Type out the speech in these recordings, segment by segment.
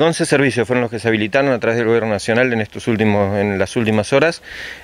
11 servicios fueron los que se habilitaron a través del Gobierno Nacional en, estos últimos, en las últimas horas.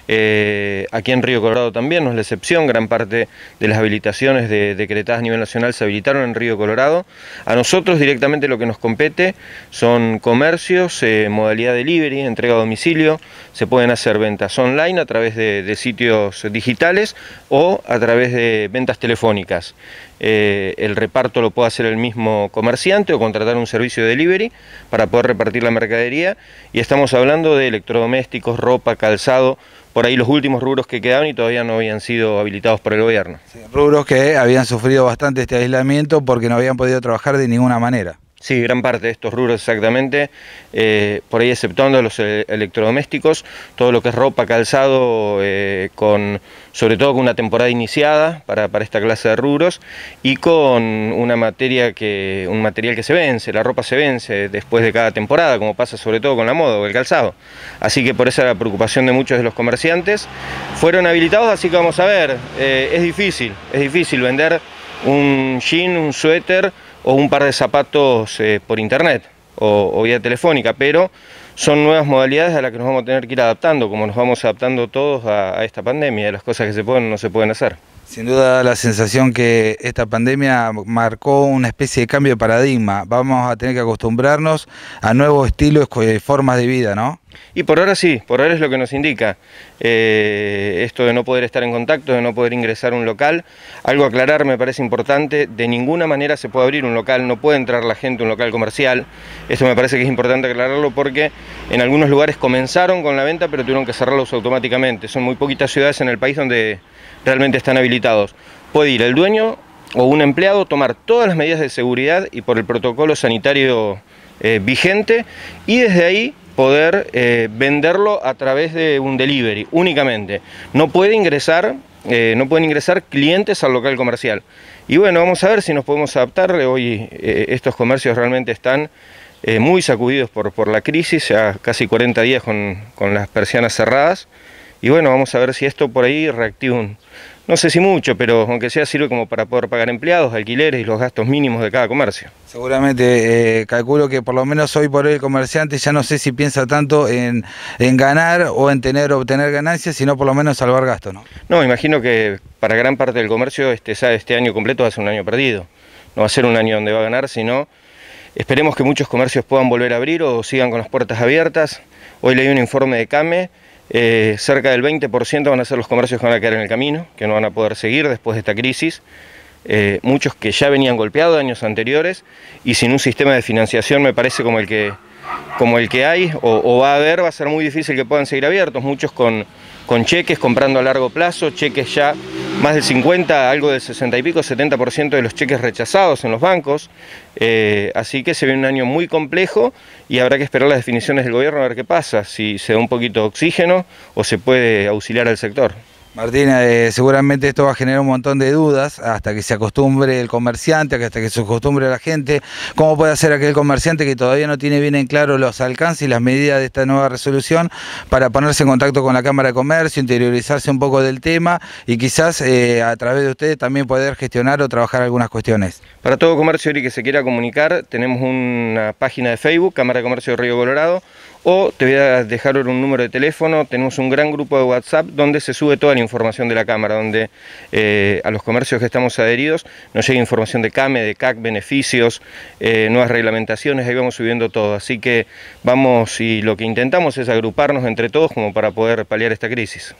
Eh, aquí en Río Colorado también no es la excepción, gran parte de las habilitaciones de, decretadas a nivel nacional se habilitaron en Río Colorado. A nosotros directamente lo que nos compete son comercios, eh, modalidad delivery, entrega a domicilio, se pueden hacer ventas online a través de, sitios digitales o a través de ventas telefónicas. Eh, el reparto lo puede hacer el mismo comerciante o contratar un servicio de delivery para poder repartir la mercadería y estamos hablando de electrodomésticos, ropa, calzado, por ahí los últimos rubros que quedaban y todavía no habían sido habilitados por el gobierno. rubros que habían sufrido bastante este aislamiento porque no habían podido trabajar de ninguna manera. Sí, gran parte de estos rubros exactamente, eh, por ahí exceptuando los e-, electrodomésticos, todo lo que es ropa, calzado, eh, con, sobre todo con una temporada iniciada para, esta clase de rubros y con una materia que, un material que se vence, la ropa se vence después de cada temporada, como pasa sobre todo con la moda o el calzado. Así que por esa la preocupación de muchos de los comerciantes, fueron habilitados, así que vamos a ver, eh, es difícil, es difícil vender un jean, un suéter, o un par de zapatos eh, por internet o, vía telefónica, pero son nuevas modalidades a las que nos vamos a tener que ir adaptando, como nos vamos adaptando todos a, a esta pandemia, las cosas que se pueden o no se pueden hacer. Sin duda la sensación que esta pandemia marcó una especie de cambio de paradigma. Vamos a tener que acostumbrarnos a nuevos estilos y formas de vida, ¿no? Y por ahora sí, por ahora es lo que nos indica eh, esto de no poder estar en contacto, de no poder ingresar a un local. Algo a aclarar me parece importante, de ninguna manera se puede abrir un local, no puede entrar la gente a un local comercial. Esto me parece que es importante aclararlo porque en algunos lugares comenzaron con la venta pero tuvieron que cerrarlos automáticamente. Son muy poquitas ciudades en el país donde realmente están habilitados. Puede ir el dueño o un empleado, tomar todas las medidas de seguridad y por el protocolo sanitario eh, vigente y desde ahí poder eh, venderlo a través de un delivery únicamente. No puede ingresar, eh, no pueden ingresar clientes al local comercial. Y bueno, vamos a ver si nos podemos adaptar. Hoy eh, estos comercios realmente están muy sacudidos por, por, la crisis, ya casi 40 días con, con las persianas cerradas. Y bueno, vamos a ver si esto por ahí reactiva un, no sé si mucho, pero aunque sea sirve como para poder pagar empleados, alquileres y los gastos mínimos de cada comercio. Seguramente, eh, calculo que por lo menos hoy por hoy el comerciante ya no sé si piensa tanto en, ganar o en tener obtener ganancias, sino por lo menos salvar gastos, ¿no? No, imagino que para gran parte del comercio este, este año completo va a ser un año perdido. No va a ser un año donde va a ganar, sino esperemos que muchos comercios puedan volver a abrir o sigan con las puertas abiertas. Hoy leí un informe de CAME eh, cerca del 20% van a ser los comercios que van a quedar en el camino, que no van a poder seguir después de esta crisis. Eh, muchos que ya venían golpeados años anteriores y sin un sistema de financiación me parece como el que, como el que hay o, va a haber, va a ser muy difícil que puedan seguir abiertos. Muchos con, con cheques, comprando a largo plazo, cheques ya más del 50, algo del 60 y pico, 70% de los cheques rechazados en los bancos. Eh, así que se ve un año muy complejo y habrá que esperar las definiciones del gobierno a ver qué pasa, si se da un poquito de oxígeno o se puede auxiliar al sector. Martina, eh, seguramente esto va a generar un montón de dudas hasta que se acostumbre el comerciante, hasta que se acostumbre la gente. ¿Cómo puede hacer aquel comerciante que todavía no tiene bien en claro los alcances y las medidas de esta nueva resolución para ponerse en contacto con la Cámara de Comercio, interiorizarse un poco del tema y quizás eh, a través de ustedes también poder gestionar o trabajar algunas cuestiones? Para todo comercio que se quiera comunicar, tenemos una página de Facebook, Cámara de Comercio de Río Colorado, o te voy a dejar un número de teléfono, tenemos un gran grupo de WhatsApp donde se sube toda la información de la Cámara, donde eh, a los comercios que estamos adheridos nos llega información de CAME, de CAC, beneficios, eh, nuevas reglamentaciones, ahí vamos subiendo todo. Así que vamos y lo que intentamos es agruparnos entre todos como para poder paliar esta crisis.